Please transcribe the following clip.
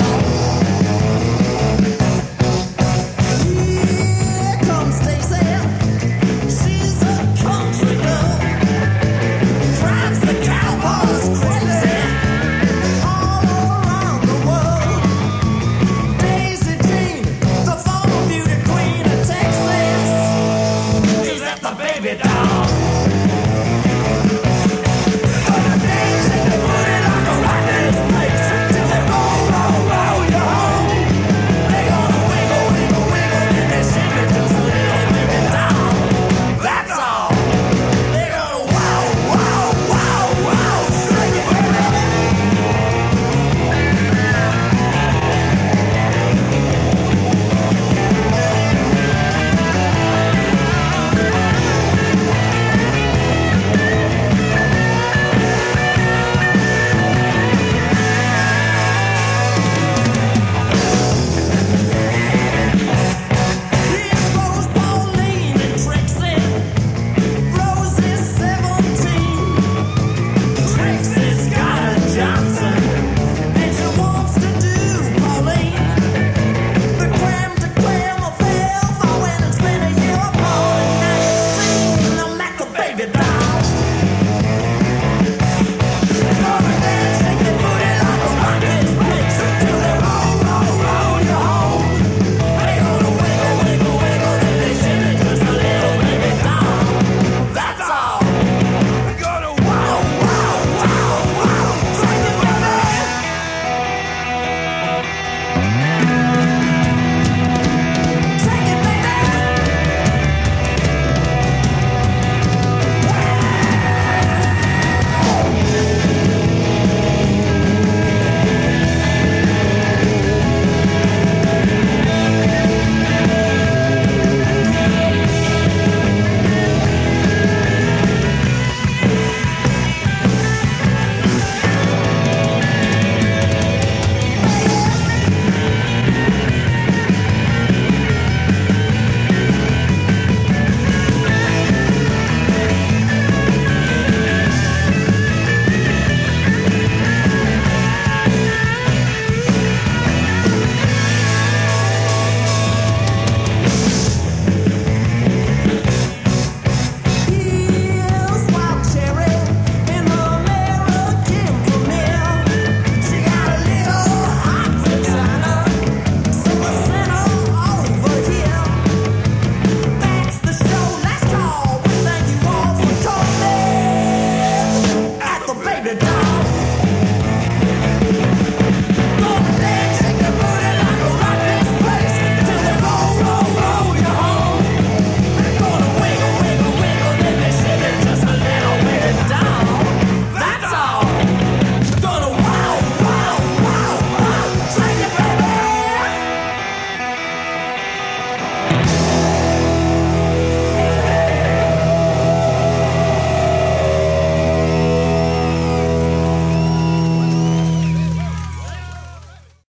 now.